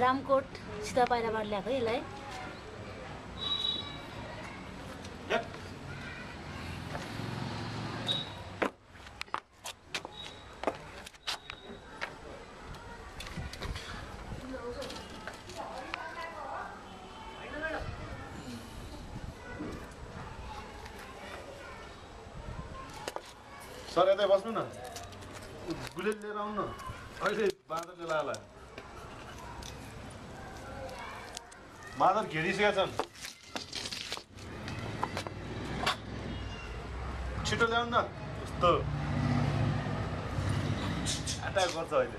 रामकोट सीता पाइलाबाट ल्याएको यसलाई। सर यतै बस्नु न। गुलेट लिएर आउनु न। अहिले बाँदरले लाला बाँदर घेरिसकेका छन्। छिटो ल्याउनु न। यस्तो। एट्याक गर्छ अहिले।